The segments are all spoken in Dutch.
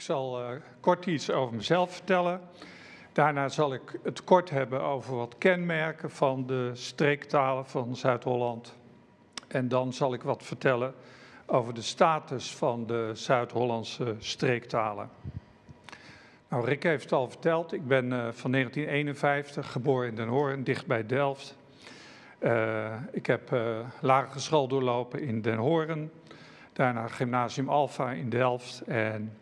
Ik zal uh, kort iets over mezelf vertellen. Daarna zal ik het kort hebben over wat kenmerken van de streektalen van Zuid-Holland. En dan zal ik wat vertellen over de status van de Zuid-Hollandse streektalen. Nou, Rick heeft het al verteld. Ik ben uh, van 1951 geboren in Den Hoorn, dicht bij Delft. Uh, ik heb uh, lagere school doorlopen in Den Hoorn. Daarna gymnasium Alpha in Delft en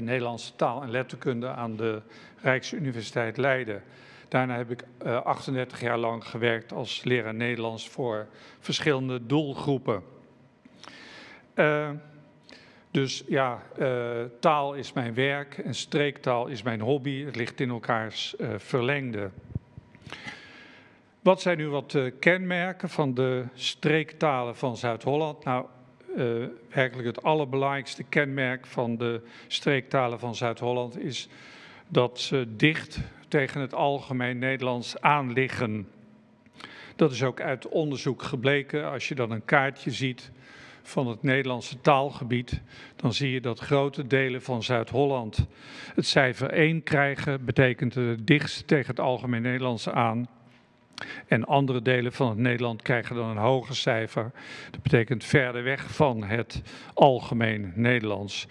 Nederlandse taal en letterkunde aan de Rijksuniversiteit Leiden. Daarna heb ik uh, 38 jaar lang gewerkt als leraar Nederlands voor verschillende doelgroepen. Uh, dus ja, uh, taal is mijn werk en streektaal is mijn hobby. Het ligt in elkaars verlengde. Wat zijn nu wat kenmerken van de streektalen van Zuid-Holland? Nou, uh, werkelijk het allerbelangrijkste kenmerk van de streektalen van Zuid-Holland is dat ze dicht tegen het algemeen Nederlands aanliggen. Dat is ook uit onderzoek gebleken. Als je dan een kaartje ziet van het Nederlandse taalgebied, dan zie je dat grote delen van Zuid-Holland het cijfer 1 krijgen, betekent het dichtst tegen het algemeen Nederlands aan. En andere delen van het Nederland krijgen dan een hoger cijfer. Dat betekent verder weg van het algemeen Nederlands.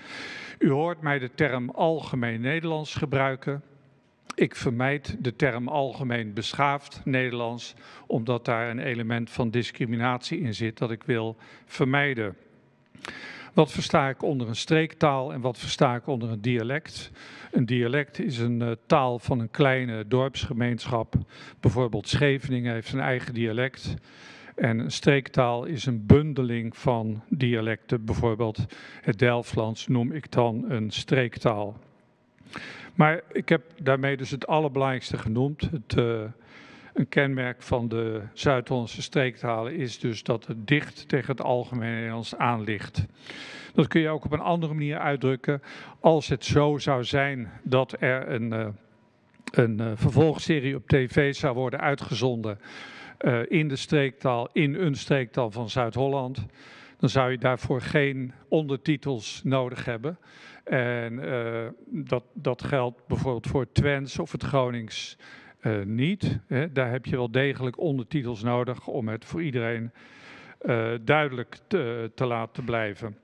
U hoort mij de term algemeen Nederlands gebruiken. Ik vermijd de term algemeen beschaafd Nederlands, omdat daar een element van discriminatie in zit dat ik wil vermijden. Wat versta ik onder een streektaal en wat versta ik onder een dialect? Een dialect is een uh, taal van een kleine dorpsgemeenschap. Bijvoorbeeld Scheveningen heeft zijn eigen dialect. En een streektaal is een bundeling van dialecten. Bijvoorbeeld het Delftlands noem ik dan een streektaal. Maar ik heb daarmee dus het allerbelangrijkste genoemd. Het, uh, een kenmerk van de Zuid-Hollandse streektalen is dus dat het dicht tegen het algemeen Nederlands aan ligt. Dat kun je ook op een andere manier uitdrukken. Als het zo zou zijn dat er een, uh, een uh, vervolgserie op tv zou worden uitgezonden uh, in de streektaal, in een streektaal van Zuid-Holland, dan zou je daarvoor geen ondertitels nodig hebben. En dat, dat geldt bijvoorbeeld voor Twents of het Gronings uh, niet. Hè. Daar heb je wel degelijk ondertitels nodig om het voor iedereen uh, duidelijk te, te, laten blijven.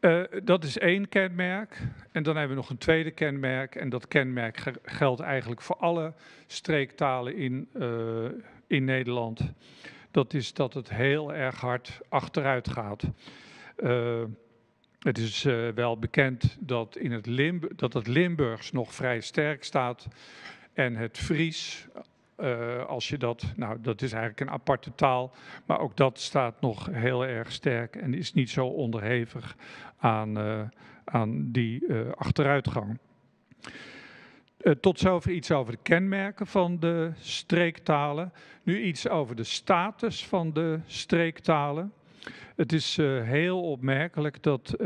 Uh, dat is één kenmerk. En dan hebben we nog een tweede kenmerk. En dat kenmerk geldt eigenlijk voor alle streektalen in, in Nederland. Dat is dat het heel erg hard achteruit gaat. het is wel bekend dat, in het, dat het Limburgs nog vrij sterk staat. En het Fries, uh, als je dat, nou dat is eigenlijk een aparte taal, maar ook dat staat nog heel erg sterk en is niet zo onderhevig aan, uh, aan die uh, achteruitgang. tot zover iets over de kenmerken van de streektalen. Nu iets over de status van de streektalen. Het is heel opmerkelijk dat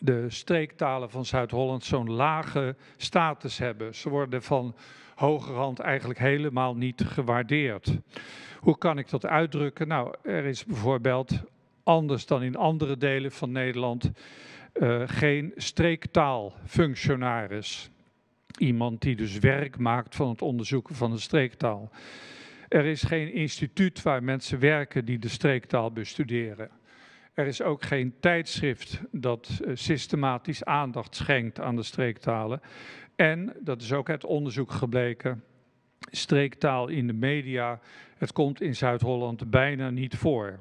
de streektalen van Zuid-Holland zo'n lage status hebben. Ze worden van hogerhand eigenlijk helemaal niet gewaardeerd. Hoe kan ik dat uitdrukken? Nou, er is bijvoorbeeld anders dan in andere delen van Nederland uh, geen streektaalfunctionaris. Iemand die dus werk maakt van het onderzoeken van de streektaal. Er is geen instituut waar mensen werken die de streektaal bestuderen. Er is ook geen tijdschrift dat uh, systematisch aandacht schenkt aan de streektalen. En, dat is ook uit onderzoek gebleken, streektaal in de media, het komt in Zuid-Holland bijna niet voor.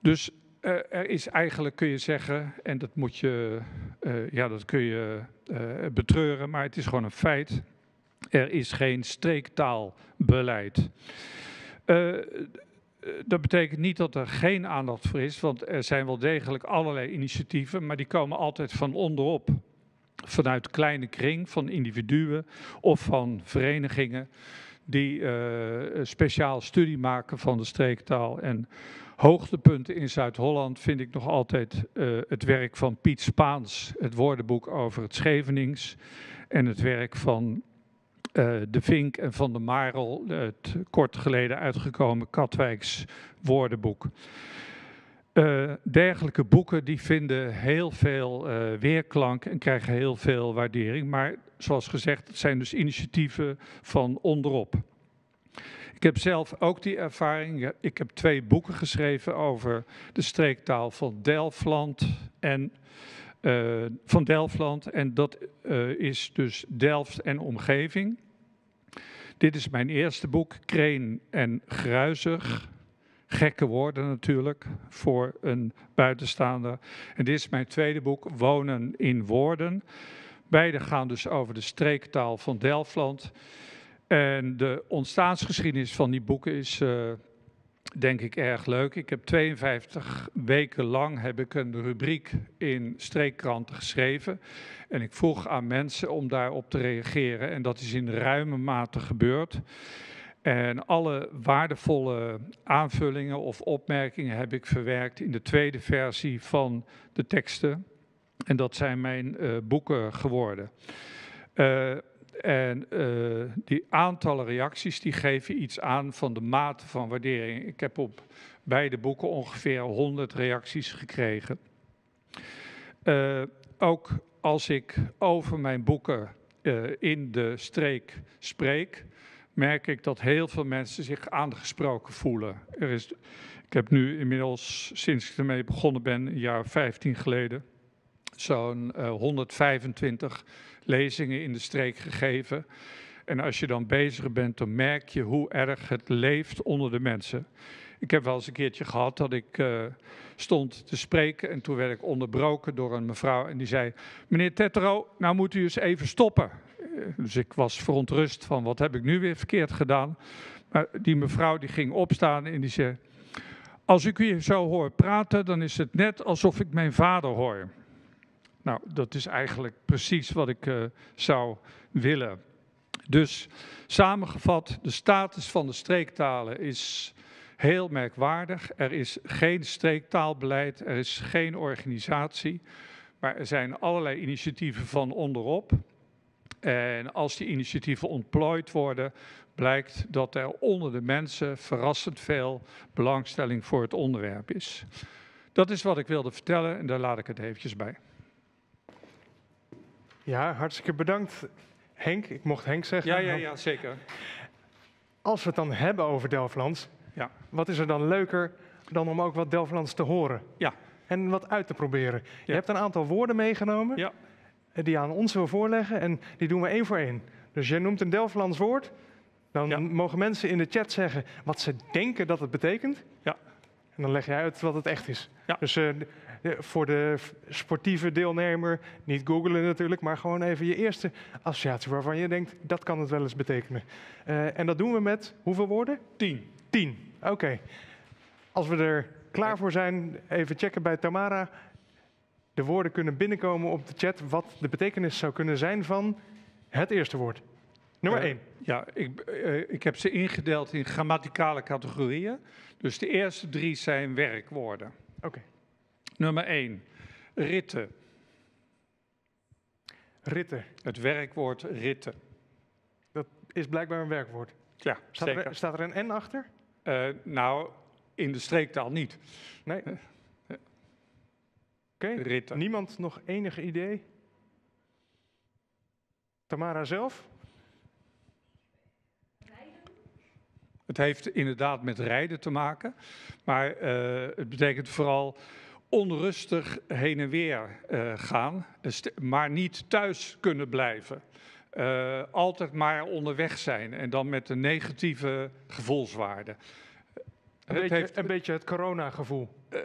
Dus uh, er is eigenlijk, kun je zeggen, en dat moet je, uh, ja, dat kun je betreuren, maar het is gewoon een feit. Er is geen streektaalbeleid. Eh, dat betekent niet dat er geen aandacht voor is, want er zijn wel degelijk allerlei initiatieven, maar die komen altijd van onderop. Vanuit kleine kring van individuen of van verenigingen die uh, speciaal studie maken van de streektaal. En hoogtepunten in Zuid-Holland vind ik nog altijd uh, het werk van Piet Spaans, het woordenboek over het Schevenings. En het werk van uh, de Vink en Van der Marel, het kort geleden uitgekomen Katwijks woordenboek. Uh, dergelijke boeken die vinden heel veel uh, weerklank en krijgen heel veel waardering. Maar zoals gezegd, het zijn dus initiatieven van onderop. Ik heb zelf ook die ervaring. Ik heb twee boeken geschreven over de streektaal van Delftland en van Delftland. En dat is dus Delft en omgeving. Dit is mijn eerste boek, Kreen en Gruizig gekke woorden natuurlijk voor een buitenstaander. En dit is mijn tweede boek, Wonen in Woorden. Beide gaan dus over de streektaal van Delftland. En de ontstaansgeschiedenis van die boeken is, uh, denk ik, erg leuk. Ik heb 52 weken lang heb ik een rubriek in streekkranten geschreven. En ik vroeg aan mensen om daarop te reageren. En dat is in ruime mate gebeurd. En alle waardevolle aanvullingen of opmerkingen heb ik verwerkt in de tweede versie van de teksten. En dat zijn mijn uh, boeken geworden. Uh, en uh, die aantallen reacties die geven iets aan van de mate van waardering. Ik heb op beide boeken ongeveer 100 reacties gekregen. ook als ik over mijn boeken in de streek spreek, merk ik dat heel veel mensen zich aangesproken voelen. Er is, ik heb nu inmiddels, sinds ik ermee begonnen ben, een jaar 15 geleden, zo'n uh, 125 lezingen in de streek gegeven. En als je dan bezig bent, dan merk je hoe erg het leeft onder de mensen. Ik heb wel eens een keertje gehad dat ik uh, stond te spreken en toen werd ik onderbroken door een mevrouw en die zei: Meneer Tetro, nou moet u eens even stoppen. Dus ik was verontrust van wat heb ik nu weer verkeerd gedaan. Maar die mevrouw die ging opstaan en die zei, als ik u zo hoor praten, dan is het net alsof ik mijn vader hoor. Nou, dat is eigenlijk precies wat ik uh, zou willen. Dus samengevat, de status van de streektalen is heel merkwaardig. Er is geen streektaalbeleid, er is geen organisatie, maar er zijn allerlei initiatieven van onderop. En als die initiatieven ontplooid worden, blijkt dat er onder de mensen verrassend veel belangstelling voor het onderwerp is. Dat is wat ik wilde vertellen en daar laat ik het eventjes bij. Ja, hartstikke bedankt Henk. Ik mocht Henk zeggen. Ja, ja, ja, zeker. Als we het dan hebben over Delftlands, ja. wat is er dan leuker dan om ook wat Delftlands te horen? Ja. En wat uit te proberen. Je hebt een aantal woorden meegenomen. Ja die aan ons wil voorleggen en die doen we één voor één. Dus jij noemt een Delftlands woord, dan mogen mensen in de chat zeggen wat ze denken dat het betekent. Ja. En dan leg je uit wat het echt is. Ja. Dus uh, voor de sportieve deelnemer, niet googlen natuurlijk, maar gewoon even je eerste associatie waarvan je denkt, dat kan het wel eens betekenen. Uh, en dat doen we met hoeveel woorden? Tien. Tien, oké. Als we er klaar voor zijn, even checken bij Tamara de woorden kunnen binnenkomen op de chat wat de betekenis zou kunnen zijn van het eerste woord. Nummer 1. Uh, ja, ik, uh, ik heb ze ingedeeld in grammaticale categorieën. Dus de eerste drie zijn werkwoorden. Oké. Okay. Nummer 1. Ritten. Ritten. Het werkwoord ritten. Dat is blijkbaar een werkwoord. Ja, staat zeker. Er, staat er een N achter? Uh, nou, in de streektaal niet. Nee. Oké, okay. niemand nog enig idee? Tamara zelf? Het heeft inderdaad met rijden te maken, maar uh, het betekent vooral onrustig heen en weer uh, gaan, maar niet thuis kunnen blijven. Uh, altijd maar onderweg zijn en dan met een negatieve gevoelswaarde. Een, beetje, heeft, een beetje het coronagevoel. Uh,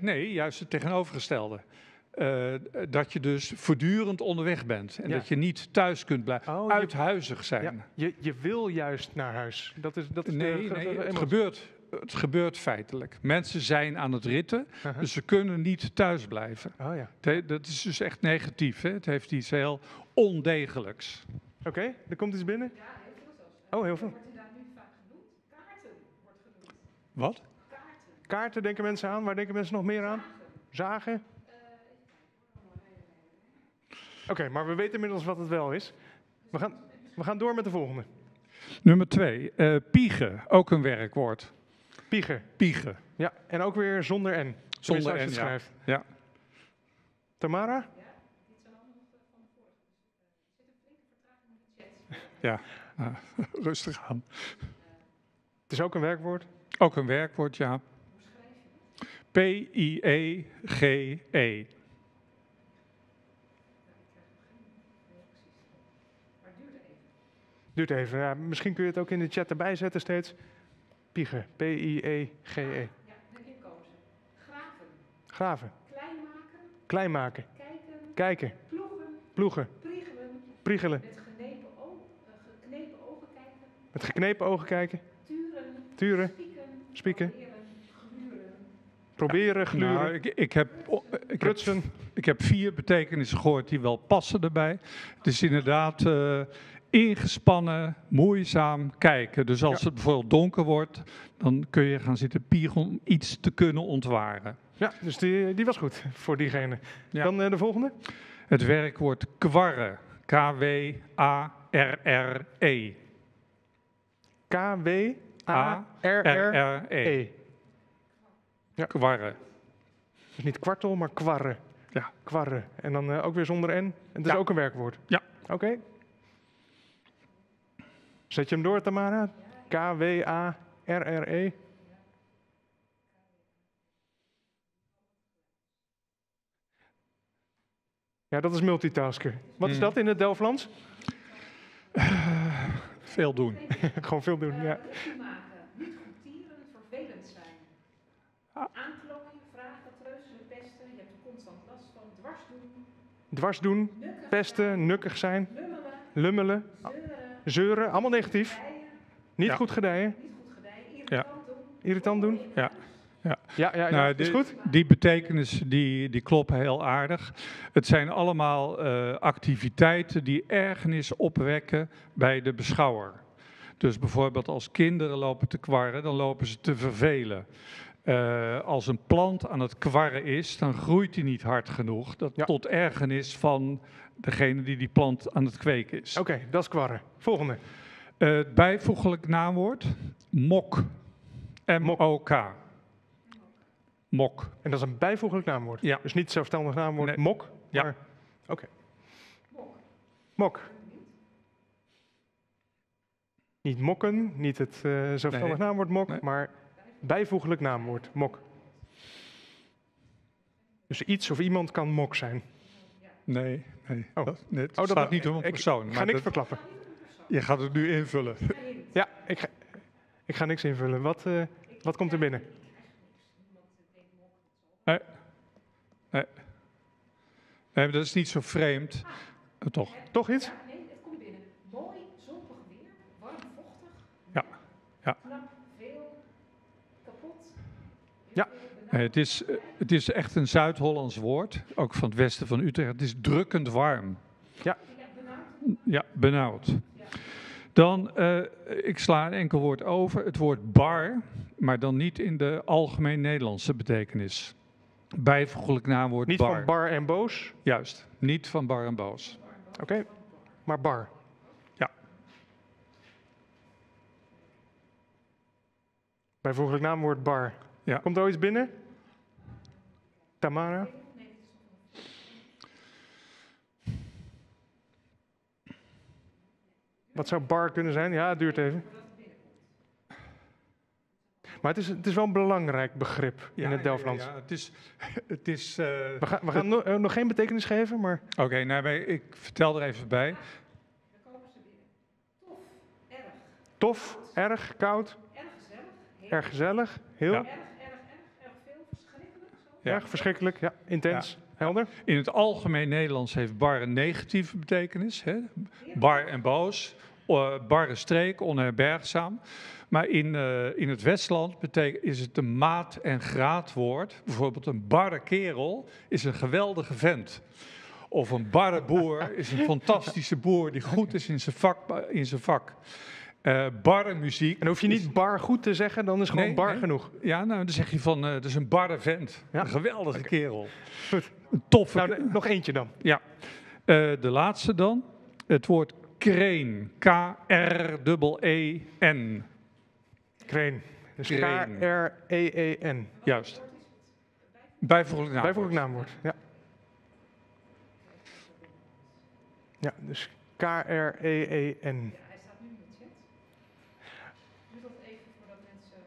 nee, juist het tegenovergestelde. Dat je dus voortdurend onderweg bent en ja. dat je niet thuis kunt blijven, oh, uithuizig zijn. Ja, je, je wil juist naar huis. Dat is, dat is nee, de, nee het, gebeurt, het gebeurt feitelijk. Mensen zijn aan het ritten, -huh. dus ze kunnen niet thuis blijven. Oh, ja. Dat is dus echt negatief. Hè? Het heeft iets heel ondegelijks. Oké, okay, er komt iets binnen? Ja, heel veel zelfs. Oh, heel veel. Wat? Kaarten. Kaarten denken mensen aan. Waar denken mensen nog meer aan? Zagen? Oké, okay, maar we weten inmiddels wat het wel is. We gaan, we gaan door met de volgende. Nummer twee, uh, piegen, ook een werkwoord. Piegen. Piegen. Ja, en ook weer zonder N. Zonder het schrijft. Ja. Tamara? Ja, nou, rustig aan. Het is ook een werkwoord? Ook een werkwoord, ja. P-I-E-G-E. -E. Duurt even. Ja, misschien kun je het ook in de chat erbij zetten steeds. Piegen. P-I-E-G-E. -E. Ja, hier komen ze. Graven. Graven. Klein maken. Klein maken. Kijken. Kijken. Ploegen. Ploegen. Priegelen. Priegelen. Met geknepen, geknepen ogen kijken. Met geknepen ogen kijken. Turen. Turen. Spieken. Spieken. Proberen, gluren. Nou, ik, ik, heb, ik, heb, ik heb vier betekenissen gehoord die wel passen erbij. Het is inderdaad uh, ingespannen, moeizaam kijken. Dus als het bijvoorbeeld donker wordt, dan kun je gaan zitten pieren om iets te kunnen ontwaren. Ja, dus die, die was goed voor diegene. Dan uh, de volgende. Het werkwoord kwarren. K-W-A-R-R-E. K-W-A-R-R-E. Ja. Kwarren. Dus niet kwartel, maar kwarren. Ja. Kwarren. En dan uh, ook weer zonder N. En het is ook een werkwoord. Ja. Oké. Zet je hem door, Tamara? K-W-A-R-R-E. Ja, dat is multitasken. Wat is hmm. dat in het Delflands? Uh, veel doen. Gewoon veel doen, ja. Niet dieren vervelend zijn. Aankloppen, vragen, treuzelen, pesten. Je hebt er constant last van. Dwars doen. Dwars doen, pesten, nukkig zijn. Lummelen. Lummelen zeuren, allemaal negatief. Niet goed gedijen. Niet goed gedijen. Ja. Irritant doen. Ja. Ja, ja, ja, nou, is goed. Die betekenissen die, die kloppen heel aardig. Het zijn allemaal uh, activiteiten die ergernis opwekken bij de beschouwer. Dus bijvoorbeeld als kinderen lopen te kwarren, dan lopen ze te vervelen. Uh, als een plant aan het kwarren is, dan groeit hij niet hard genoeg. Dat ja. Tot ergernis van degene die die plant aan het kweken is. Oké, okay, dat is kwarren. Volgende. Uh, het bijvoeglijk naamwoord, mok. M-O-K. Mok. En dat is een bijvoeglijk naamwoord? Ja. Dus niet zelfstandig naamwoord nee. mok? Ja. Oké. Okay. Mok. Niet mokken, niet het uh, zelfstandig nee. naamwoord mok, nee. maar bijvoeglijk naamwoord, mok. Dus iets of iemand kan mok zijn. Nee, nee. Oh. Dat, nee, het oh, staat niet om een persoon. Ik ga niks dat, verklappen. Je gaat het nu invullen. Ja, ik ga, ik ga niks invullen. Wat, uh, wat komt er binnen? Nee. Nee. Nee, dat is niet zo vreemd. Uh, toch. Toch iets? Nee, het komt binnen. Mooi, zonnig weer, warm, vochtig. Ja. Ja. Ja. Nee, het, is, het is echt een Zuid-Hollands woord, ook van het westen van Utrecht. Het is drukkend warm. Ja. Ja, benauwd. Dan, uh, ik sla een enkel woord over, het woord bar, maar dan niet in de algemeen Nederlandse betekenis. Bijvoeglijk naamwoord niet bar. Niet van bar en boos? Juist, niet van bar en boos. Oké, okay. maar bar. Ja. Bijvoeglijk naamwoord bar. Ja. Komt er ooit binnen? Tamara? Wat zou bar kunnen zijn? Ja, het duurt even. Maar het is, het is wel een belangrijk begrip in het Delftlands. Ja, ja, het is... Het is uh... We gaan, we gaan no, uh, nog geen betekenis geven, maar... Oké, okay, nou, ik vertel er even bij. Tof, erg. Tof, erg, koud. Erg gezellig. Heel erg gezellig, heel. Ja. Erg, erg, erg, erg veel, verschrikkelijk. Zo. Erg verschrikkelijk, ja, intens. Helder. In het algemeen Nederlands heeft bar een negatieve betekenis. Hè? Bar en boos, barre streek, onherbergzaam. Maar in, uh, in het Westland is het een maat- en graadwoord. Bijvoorbeeld een barre kerel is een geweldige vent. Of een barre boer is een fantastische boer die goed is in zijn vak. In zijn vak. Uh, barre muziek. En hoef je niet bar goed te zeggen, dan is gewoon nee, bar nee. genoeg. Ja, nou, dan zeg je van, uh, dat is een barre vent. Ja? Een geweldige okay. kerel. Goed. Een toffe... Nou, nog eentje dan. Ja. Uh, de laatste dan. Het woord kreen. K-R-E-E-N. Kreen. Dus K-R-E-E-N. Juist. Bijvoeglijk naamwoord. Bijvoeglijk naamwoord, ja. Ja, dus K-R-E-E-N. Ja, hij staat nu in de chat. Doe dat even voordat mensen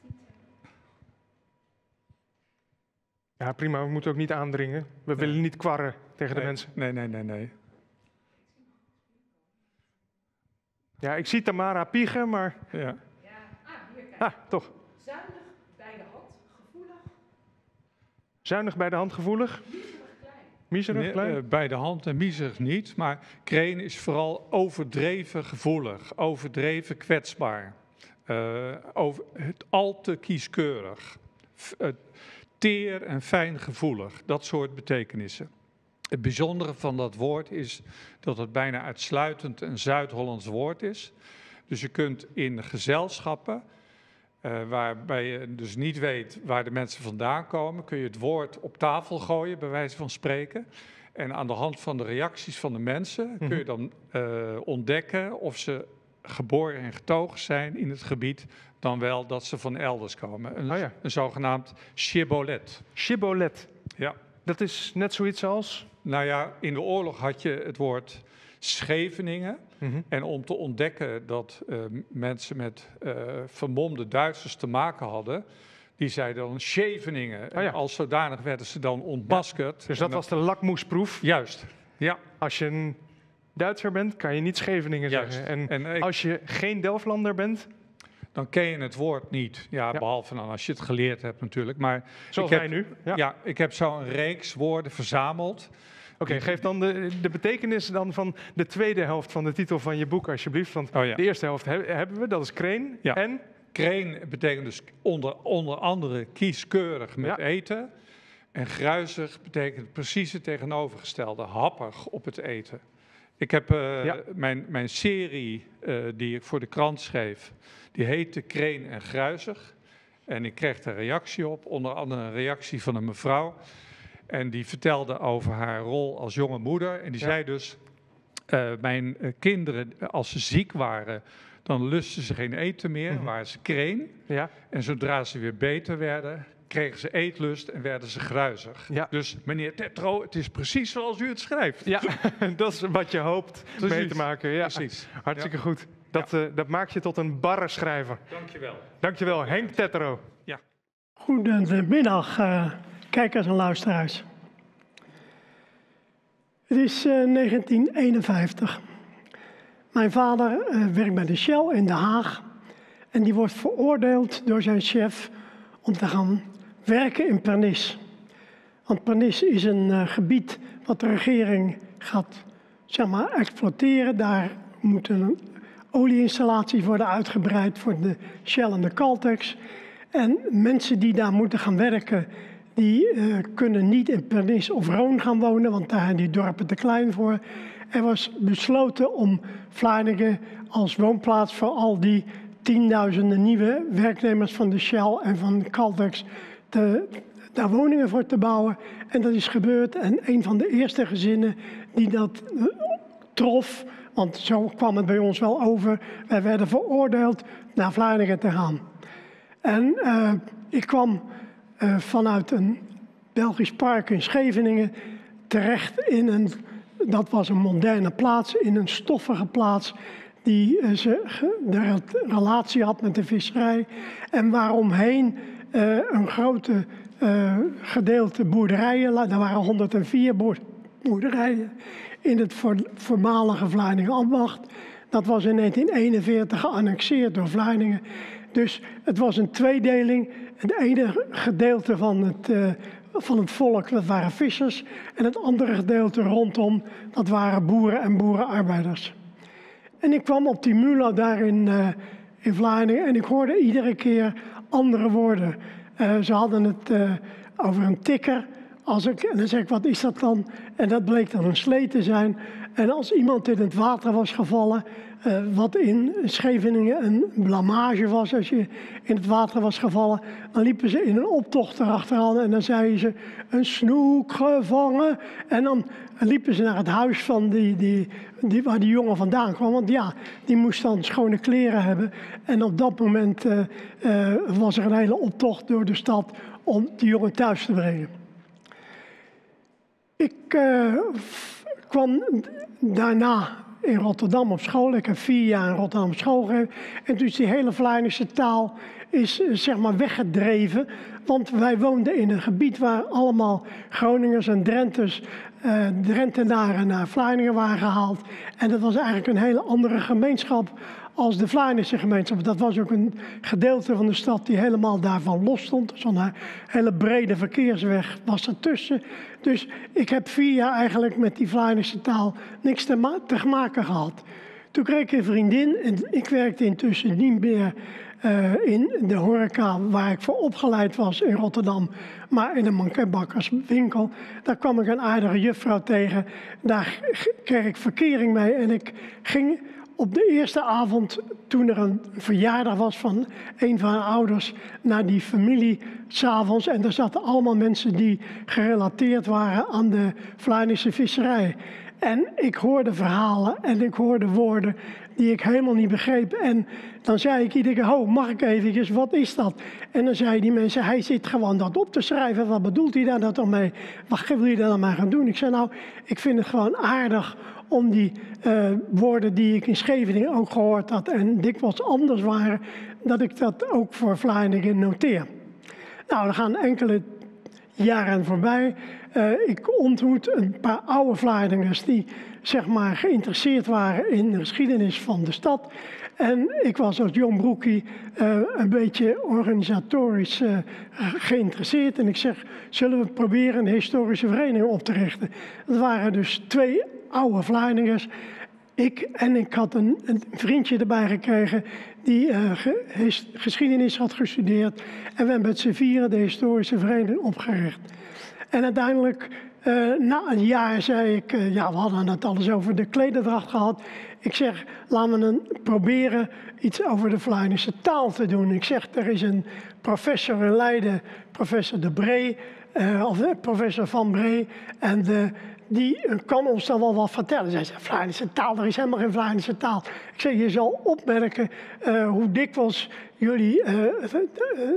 typen. Ja, prima. We moeten ook niet aandringen. We willen niet kwarren tegen de mensen. Nee, nee, nee, nee. Ja, ik zie Tamara piegen, maar... Ja. Ja, ah, hier kijk. Ah, toch. Zuinig bij de hand, gevoelig, Zuinig bij de hand, gevoelig. miserig klein. Miserig, Nee, klein. eh, bij de hand en miserig niet, maar kreen is vooral overdreven gevoelig, overdreven kwetsbaar, eh, over, het al te kieskeurig, F- eh, teer en fijn gevoelig, dat soort betekenissen. Het bijzondere van dat woord is dat het bijna uitsluitend een Zuid-Hollands woord is. Dus je kunt in gezelschappen, eh, waarbij je dus niet weet waar de mensen vandaan komen, kun je het woord op tafel gooien, bij wijze van spreken. En aan de hand van de reacties van de mensen kun je dan eh, ontdekken of ze geboren en getogen zijn in het gebied, dan wel dat ze van elders komen. Een, Oh ja. een zogenaamd shibboleth. Shibboleth. Ja. Dat is net zoiets als... Nou ja, in de oorlog had je het woord Scheveningen. Mhm. En om te ontdekken dat eh, mensen met eh, vermomde Duitsers te maken hadden, die zeiden dan Scheveningen. En Oh ja. als zodanig werden ze dan ontmaskerd. Dus dat was de lakmoesproef. Juist, ja. Als je een Duitser bent, kan je niet Scheveningen Juist. zeggen. En, En ik- als je geen Delftlander bent, Dan ken je het woord niet. Ja, Ja. behalve dan als je het geleerd hebt natuurlijk. Maar zoals ik heb, nu. Ja. ja. ik heb zo'n reeks woorden verzameld. Oké, geef dan de, de betekenis dan van de tweede helft van de titel van je boek, alsjeblieft. Want Oh ja. de eerste helft he- hebben we, dat is kreen. En Kreen betekent dus onder, onder andere kieskeurig met eten. En gruizig betekent precies het tegenovergestelde, happig op het eten. Ik heb eh, Ja. mijn, mijn serie eh, die ik voor de krant schreef, die heette Kreen en Gruizig. En ik kreeg daar reactie op, onder andere een reactie van een mevrouw. En die vertelde over haar rol als jonge moeder. En die Ja. zei dus, eh, mijn kinderen, als ze ziek waren, dan lusten ze geen eten meer, Mhm. waren ze kreen. ja, En zodra ze weer beter werden, kregen ze eetlust en werden ze gruizig. Ja. Dus meneer Tetro, het is precies zoals u het schrijft. ja dat is wat je hoopt mee te maken. Ja. Precies. Hartstikke goed. Dat, eh, dat maakt je tot een barre schrijver. Dankjewel. Dankjewel, Henk Tetro. Goedemiddag, eh, kijkers en luisteraars. Het is eh, 1951. Mijn vader eh, werkt bij de Shell in Den Haag. En die wordt veroordeeld door zijn chef om te gaan werken in Pernis. Want Pernis is een eh, gebied wat de regering gaat zeg maar, exploiteren. Daar moeten olieinstallaties worden uitgebreid voor de Shell en de Caltex. En mensen die daar moeten gaan werken, die eh, kunnen niet in Pernis of Roon gaan wonen, want daar zijn die dorpen te klein voor. Er was besloten om Vlaardingen als woonplaats voor al die tienduizenden nieuwe werknemers van de Shell en van de Caltex daar woningen voor te bouwen. En dat is gebeurd. En een van de eerste gezinnen die dat eh, trof, want zo kwam het bij ons wel over, wij werden veroordeeld naar Vlaardingen te gaan. En eh, ik kwam eh, vanuit een Belgisch park in Scheveningen terecht in een, dat was een moderne plaats, in een stoffige plaats die ze, de re- relatie had met de visserij en waaromheen een grote eh, gedeelte boerderijen, er waren 104 boer- boerderijen in het voor, voormalige Vlaardingen ambacht. Dat was in 1941 geannexeerd door Vlaardingen. Dus het was een tweedeling. Het ene gedeelte van het, eh, van het volk, dat waren vissers. En het andere gedeelte rondom, dat waren boeren en boerenarbeiders. En ik kwam op die Mula daar in, eh, in Vlaardingen en ik hoorde iedere keer andere woorden. Eh, ze hadden het eh, over een tikker. Als ik, en dan zeg ik, wat is dat dan? En dat bleek dan een slee te zijn. En als iemand in het water was gevallen, eh, wat in Scheveningen een blamage was als je in het water was gevallen, dan liepen ze in een optocht erachteraan en dan zeiden ze een snoek gevangen. En dan liepen ze naar het huis van die, die, die, waar die jongen vandaan kwam. Want ja, die moest dan schone kleren hebben. En op dat moment eh, eh, was er een hele optocht door de stad om die jongen thuis te brengen. Ik kwam daarna in Rotterdam op school. Ik heb vier jaar in Rotterdam school gegeven. En dus die hele Vlaamse taal is eh, zeg maar weggedreven. Want wij woonden in een gebied waar allemaal Groningers en Drenters, uh, Drentenaren naar Vlaardingen waren gehaald. En dat was eigenlijk een hele andere gemeenschap als de Vlaamse gemeenschap. Dat was ook een gedeelte van de stad die helemaal daarvan los stond. Zo'n hele brede verkeersweg was ertussen. Dus ik heb vier jaar eigenlijk met die Vlaamse taal niks te, ma te maken gehad. Toen kreeg ik een vriendin en ik werkte intussen niet meer uh, in de horeca waar ik voor opgeleid was in Rotterdam, maar in een manketbakkerswinkel. Daar kwam ik een aardige juffrouw tegen. Daar kreeg ik verkering mee en ik ging op de eerste avond, toen er een verjaardag was van een van haar ouders, naar die familie s'avonds. En daar zaten allemaal mensen die gerelateerd waren aan de Vlaamse visserij. En ik hoorde verhalen en ik hoorde woorden die ik helemaal niet begreep. En dan zei ik iedere keer, ho, mag ik even, wat is dat? En dan zeiden die mensen, hij zit gewoon dat op te schrijven. Wat bedoelt hij daar dan mee? Wat wil je dan maar gaan doen? Ik zei, nou, ik vind het gewoon aardig om die uh, woorden die ik in Scheveningen ook gehoord had en dikwijls anders waren, dat ik dat ook voor Vlaanderen noteer. Nou, er gaan enkele jaren voorbij. Uh, ik ontmoet een paar oude Vlaardingers die zeg maar geïnteresseerd waren in de geschiedenis van de stad. En ik was als jong broekie uh, een beetje organisatorisch geïnteresseerd. En ik zeg, zullen we proberen een historische vereniging op te richten? Dat waren dus twee oude Vlaardingers. Ik en ik had een, een vriendje erbij gekregen die uh, geschiedenis had gestudeerd. En we hebben met z'n vieren de historische vereniging opgericht. En uiteindelijk, uh, na een jaar, zei ik, uh, ja, we hadden het alles over de klederdracht gehad. Ik zeg, laten we een, proberen iets over de Vlaamse taal te doen. Ik zeg, er is een professor in Leiden, professor De Bree, of professor Van Bree. En de, die kan ons dan wel wat vertellen. Zij zei, Vlaamse taal, er is helemaal geen Vlaamse taal. Ik zeg, je zal opmerken uh, hoe dikwijls jullie uh,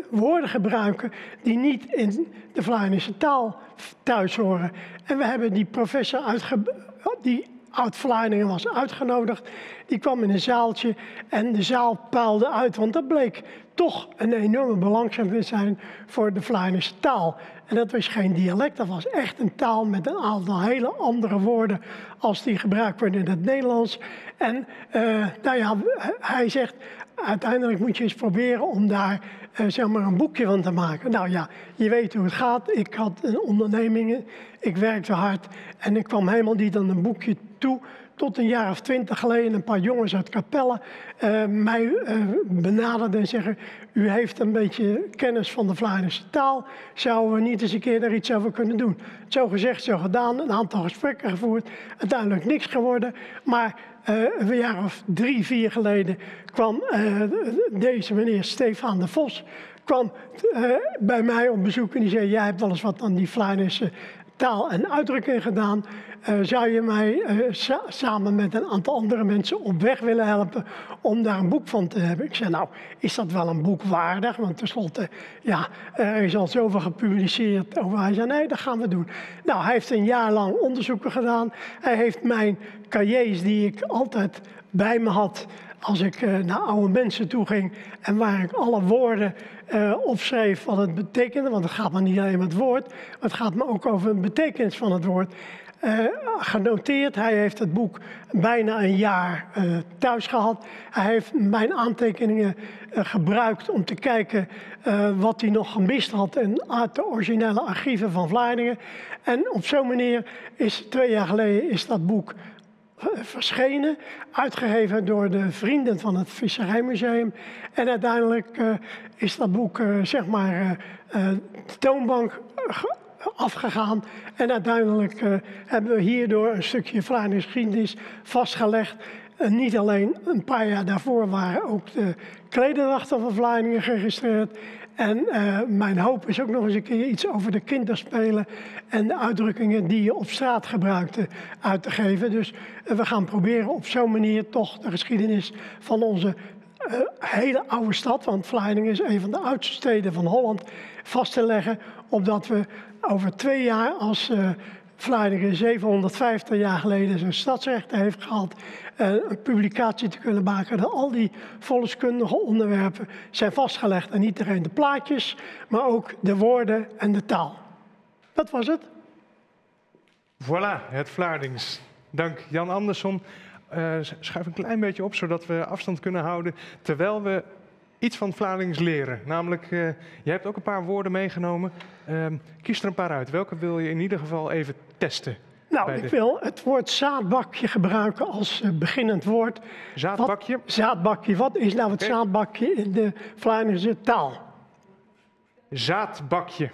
woorden gebruiken die niet in de Vlaamse taal thuis horen. En we hebben die professor die uit Vlaardingen was uitgenodigd. Die kwam in een zaaltje en de zaal puilde uit, want dat bleek toch een enorme belangstelling te zijn voor de Vlaamse taal. En dat was geen dialect, dat was echt een taal met een aantal hele andere woorden als die gebruikt worden in het Nederlands. En uh, nou ja, hij zegt, uiteindelijk moet je eens proberen om daar uh, zeg maar een boekje van te maken. Nou ja, je weet hoe het gaat. Ik had een onderneming, ik werkte hard en ik kwam helemaal niet aan een boekje tot een jaar of twintig geleden een paar jongens uit Capelle uh, mij uh, benaderden en zeggen: U heeft een beetje kennis van de Vlaamse taal, zouden we niet eens een keer daar iets over kunnen doen? Zo gezegd, zo gedaan, een aantal gesprekken gevoerd, uiteindelijk niks geworden. Maar uh, een jaar of drie, vier geleden kwam deze meneer Stefan de Vos kwam bij mij op bezoek en die zei: Jij hebt wel eens wat aan die Vlaamse taal en uitdrukking gedaan. Uh, zou je mij sa samen met een aantal andere mensen op weg willen helpen om daar een boek van te hebben? Ik zei, nou, is dat wel een boek waardig? Want tenslotte, ja, er is al zoveel gepubliceerd over. Hij zei, nee, dat gaan we doen. Nou, hij heeft een jaar lang onderzoeken gedaan. Hij heeft mijn cahiers die ik altijd bij me had als ik uh, naar oude mensen toe ging en waar ik alle woorden uh, opschreef wat het betekende, want het gaat me niet alleen om het woord, het gaat me ook over de betekenis van het woord. Uh, genoteerd. Hij heeft het boek bijna een jaar thuis gehad. Hij heeft mijn aantekeningen gebruikt om te kijken wat hij nog gemist had en uit de originele archieven van Vlaardingen. En op zo'n manier is twee jaar geleden is dat boek verschenen, uitgegeven door de vrienden van het Visserijmuseum. En uiteindelijk uh, is dat boek, uh, zeg maar, uh, de toonbank afgegaan. En uiteindelijk hebben we hierdoor een stukje Vlaanderen geschiedenis vastgelegd. En niet alleen een paar jaar daarvoor waren ook de klederdrachten van Vlaanderen geregistreerd. En uh, mijn hoop is ook nog eens een keer iets over de kinderspelen en de uitdrukkingen die je op straat gebruikte uit te geven. Dus uh, we gaan proberen op zo'n manier toch de geschiedenis van onze hele oude stad, want Vlaardingen is een van de oudste steden van Holland, vast te leggen. Omdat we over twee jaar, als Vlaardingen 750 jaar geleden zijn stadsrechten heeft gehad, uh, een publicatie te kunnen maken dat al die volkskundige onderwerpen zijn vastgelegd. En niet alleen de plaatjes, maar ook de woorden en de taal. Dat was het. Voilà, het Vlaardings. Dank Jan Andersson. Uh, schuif een klein beetje op, zodat we afstand kunnen houden terwijl we iets van Vlaardings leren. Namelijk, uh, je hebt ook een paar woorden meegenomen. Uh, kies er een paar uit. Welke wil je in ieder geval even testen? Nou, ik wil het woord zaadbakje gebruiken als uh, beginnend woord. Zaadbakje? Wat, zaadbakje. Wat is nou het okay. zaadbakje in de Vlaamse taal? Zaadbakje.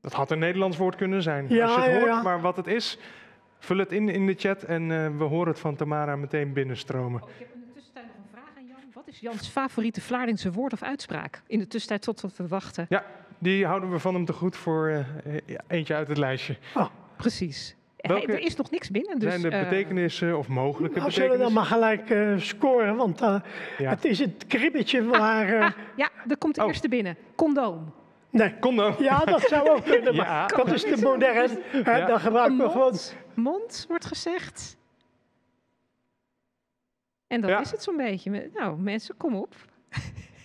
Dat had een Nederlands woord kunnen zijn. Ja, Als je het ja, hoort, ja. maar wat het is, vul het in in de chat en uh, we horen het van Tamara meteen binnenstromen. Oh, ik heb in de tussentijd nog een vraag aan Jan. Wat is Jans favoriete Vlaardingse woord of uitspraak? In de tussentijd tot we wachten. Ja, die houden we van hem te goed voor uh, eentje uit het lijstje. Oh. Precies. Welke er is nog niks binnen. Dus, zijn de betekenissen of mogelijke nou, betekenissen? zullen we dan maar gelijk uh, scoren, want uh, ja. het is het kribbetje waar... Ah, ah, ja, er komt de oh. eerste binnen. Condoom. Nee. Condoom. Ja, dat zou ook kunnen, maar ja. dat is te modern. Ja. Dan gebruiken we gewoon... Mond wordt gezegd. En dat ja. is het zo'n beetje. Nou, mensen, kom op.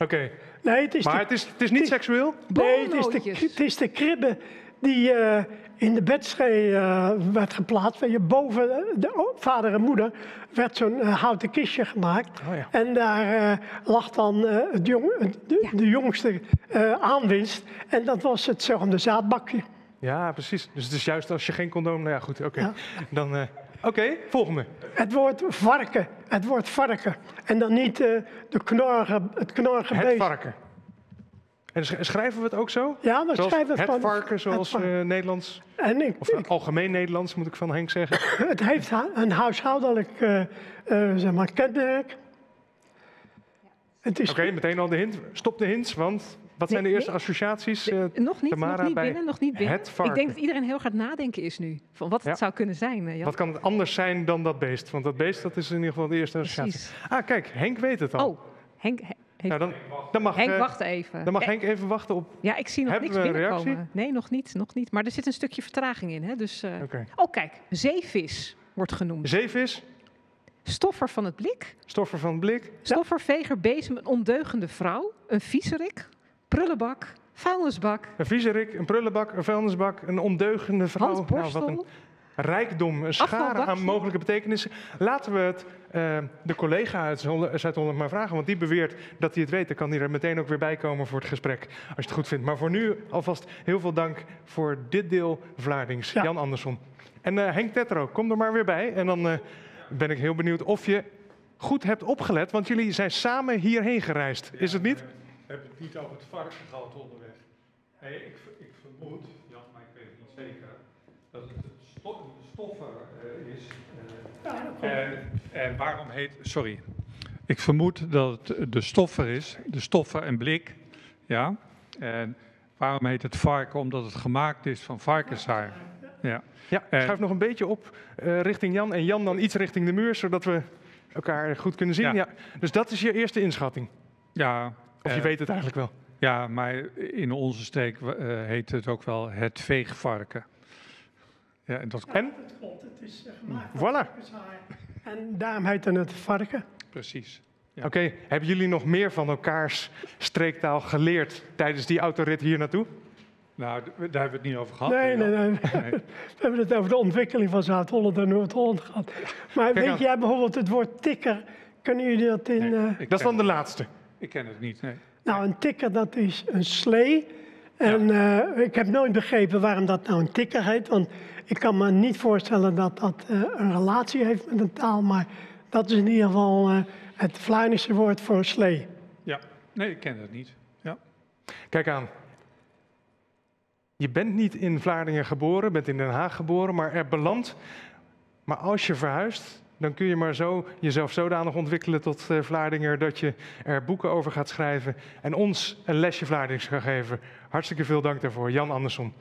Oké. Okay. Nee, het is maar de, het, is, het is niet het, seksueel? Nee, het is de, het is de kribbe die uh, in de bedschee uh, werd geplaatst. Je boven de oh, vader en moeder werd zo'n uh, houten kistje gemaakt. Oh ja. En daar lag dan het jong, de, ja. de, jongste aanwinst. En dat was het zogenaamde zaadbakje. Ja, precies. Dus het is juist als je geen condoom... Nou ja, goed, oké. Okay. Ja. Dan... Oké, okay, volgende. Het woord varken. Het woord varken. En dan niet de knorrige, het knorrige het beest. varken. En schrijven we het ook zo? Ja, we zoals schrijven het van, varken, zoals het varken. Uh, Nederlands. En ik, of ik, algemeen Nederlands, moet ik van Henk zeggen. Het heeft een huishoudelijk uh, uh, zeg maar, kenmerk. Oké, okay, meteen al de hint. Stop de hints, want wat zijn nee, de eerste nee. associaties? De, nog niet, Tamara, nog niet bij binnen, nog niet binnen. Het. Ik denk dat iedereen heel hard nadenken is nu. Van wat het zou kunnen zijn. Jan. Wat kan het anders zijn dan dat beest? Want dat beest dat is in ieder geval de eerste associatie. Precies. Ah, kijk, Henk weet het al. Oh, Henk... Heeft... Nou, dan, dan mag, Henk, uh, wacht even. Dan mag Henk even wachten op... Ja, ik zie nog niks binnenkomen. reactie? Nee, nog niet, nog niet. Maar er zit een stukje vertraging in. Hè? Dus, uh... okay. Oh, kijk. Zeevis wordt genoemd. Zeevis? Stoffer van het blik. Stoffer van het blik. Stoffer, veger, bezem, een ondeugende vrouw. Een viezerik. Prullenbak. Vuilnisbak. Een viezerik, een prullenbak, een vuilnisbak, een ondeugende vrouw. Nou, wat een rijkdom, een schare aan mogelijke betekenissen. Laten we het uh, de collega uit Zuid-Holland maar vragen, want die beweert dat hij het weet. Dan kan hij er meteen ook weer bij komen voor het gesprek, als je het goed vindt. Maar voor nu alvast heel veel dank voor dit deel Vlaardings. Ja. Jan Andersson. En uh, Henk Tetro, kom er maar weer bij. En dan uh, ben ik heel benieuwd of je goed hebt opgelet, want jullie zijn samen hierheen gereisd. Is het niet? We hebben het niet over het varken gehad onderweg. Nee, ik, ik vermoed, ja, maar ik weet het niet zeker, dat het sto stoffer uh, is. Uh, en, en, waarom heet. Sorry. Ik vermoed dat het de stoffer is, de stoffer en blik. Ja. En waarom heet het varken? Omdat het gemaakt is van varkenshaar. Ja. Ja, schuif nog een beetje op uh, richting Jan en Jan dan iets richting de muur, zodat we elkaar goed kunnen zien. Ja. ja. Dus dat is je eerste inschatting. Ja. Of je uh, weet het eigenlijk wel. Ja, maar in onze streek uh, heet het ook wel het veegvarken. Ja, en dat... En? Het het is gemaakt voilà. En daarom heet het varken. Precies. Ja. Oké, okay. hebben jullie nog meer van elkaars streektaal geleerd tijdens die autorit hier naartoe? Nou, daar hebben we het niet over gehad. Nee, nee, nee. nee. we hebben het over de ontwikkeling van Zuid-Holland en Noord-Holland gehad. Maar Kijk weet aan. jij bijvoorbeeld het woord tikker? Kunnen jullie dat in... Nee, uh... Dat is dan de laatste. Ik ken het niet, nee. Nou, een tikker dat is een slee. En ja. uh, ik heb nooit begrepen waarom dat nou een tikker heet. Want ik kan me niet voorstellen dat dat uh, een relatie heeft met een taal. Maar dat is in ieder geval uh, het Vlaamse woord voor slee. Ja, nee, ik ken het niet. Ja. Kijk aan. Je bent niet in Vlaardingen geboren, bent in Den Haag geboren, maar er beland. Maar als je verhuist, dan kun je maar zo jezelf zodanig ontwikkelen tot uh, Vlaardinger dat je er boeken over gaat schrijven en ons een lesje Vlaardings gaat geven. Hartstikke veel dank daarvoor, Jan Andersson.